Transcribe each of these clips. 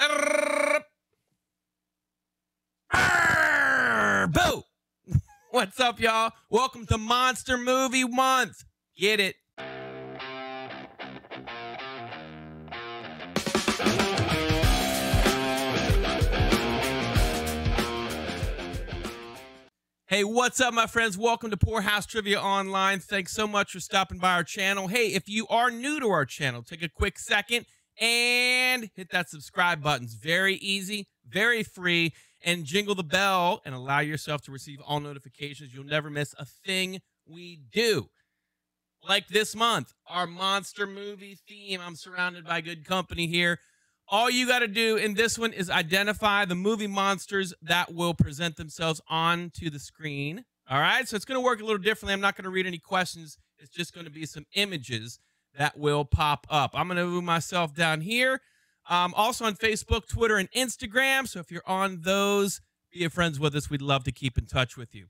Boo! What's up, y'all? Welcome to Monster Movie Month. Get it? Hey, what's up, my friends? Welcome to Pour House Trivia Online. Thanks so much for stopping by our channel. Hey, if you are new to our channel, take a quick second and hit that subscribe button. It's very easy, very free, and jingle the bell and allow yourself to receive all notifications. You'll never miss a thing we do. Like this month, our monster movie theme. I'm surrounded by good company here. All you got to do in this one is identify the movie monsters that will present themselves onto the screen. All right, so it's going to work a little differently. I'm not going to read any questions. It's just going to be some images that will pop up. I'm going to move myself down here. Um, also on Facebook, Twitter, and Instagram. So if you're on those, be friends with us. We'd love to keep in touch with you.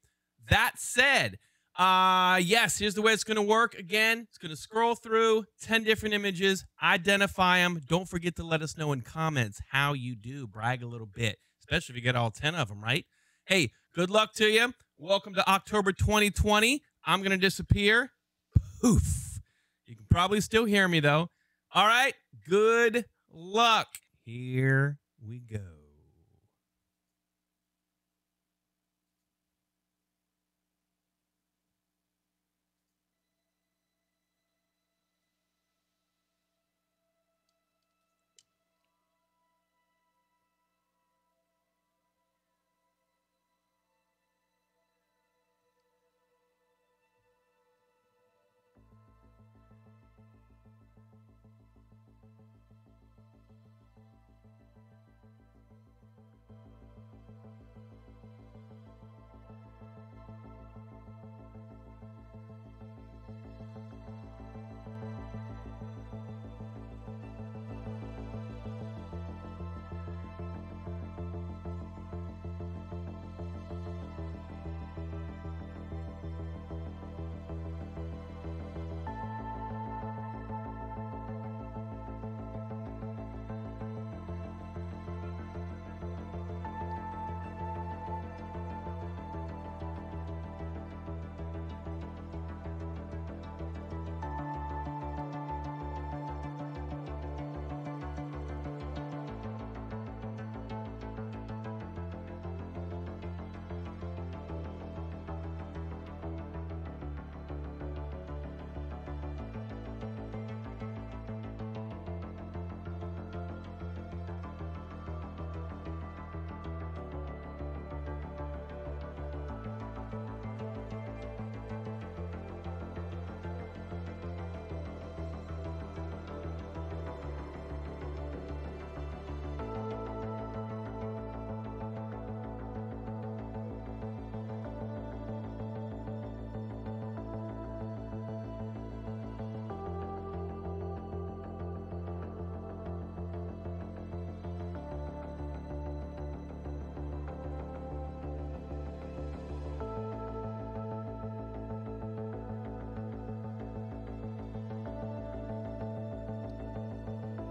That said, uh, yes, here's the way it's going to work. Again, it's going to scroll through 10 different images, identify them. Don't forget to let us know in comments how you do. Brag a little bit, especially if you get all 10 of them, right? Hey, good luck to you. Welcome to October 2020. I'm going to disappear. Poof. You can probably still hear me, though. All right, good luck. Here we go.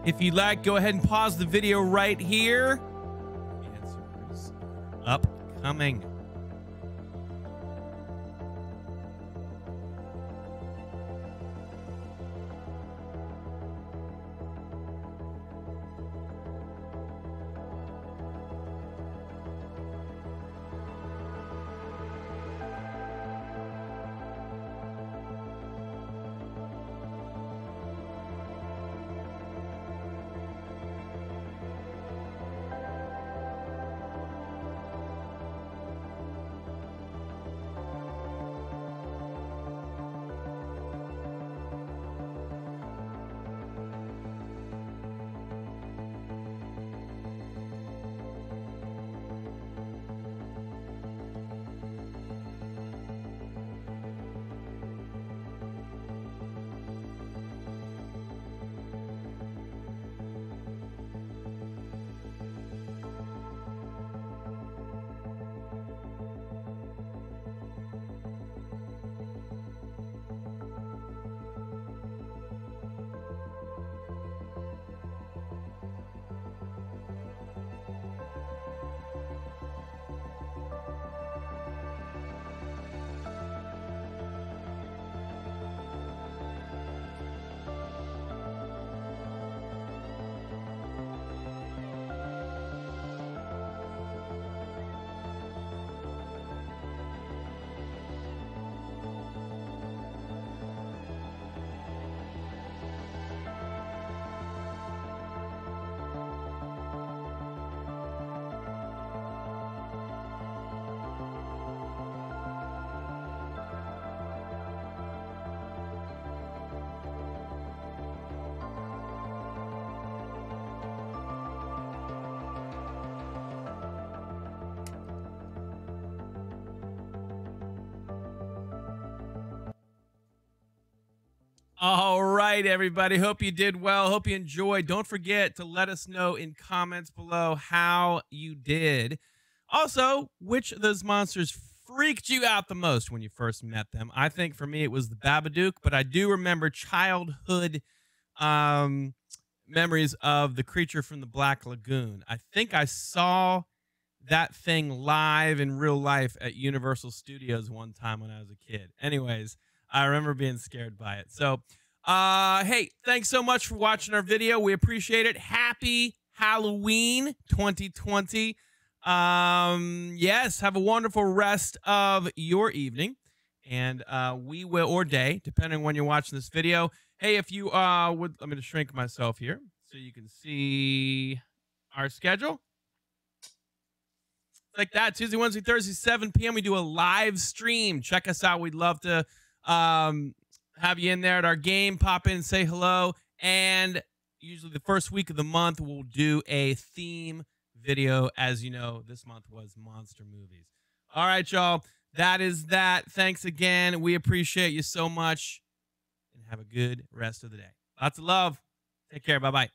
If you'd like, go ahead and pause the video right here. Answers upcoming. All right, everybody. Hope you did well. Hope you enjoyed. Don't forget to let us know in comments below how you did. Also, which of those monsters freaked you out the most when you first met them? I think for me it was the Babadook, but I do remember childhood um, memories of the creature from the Black Lagoon. I think I saw that thing live in real life at Universal Studios one time when I was a kid. Anyways, I remember being scared by it. So, uh, hey, thanks so much for watching our video. We appreciate it. Happy Halloween 2020. Um, yes, have a wonderful rest of your evening. And uh, we will, or day, depending on when you're watching this video. Hey, if you uh, would, let me just shrink myself here so you can see our schedule like that. Tuesday, Wednesday, Thursday, 7 p.m. We do a live stream. Check us out. We'd love to um, have you in there at our game. Pop in, say hello. And usually the first week of the month, we'll do a theme video. As you know, this month was monster movies. All right, y'all. That is that. Thanks again. We appreciate you so much. And have a good rest of the day. Lots of love. Take care. Bye bye.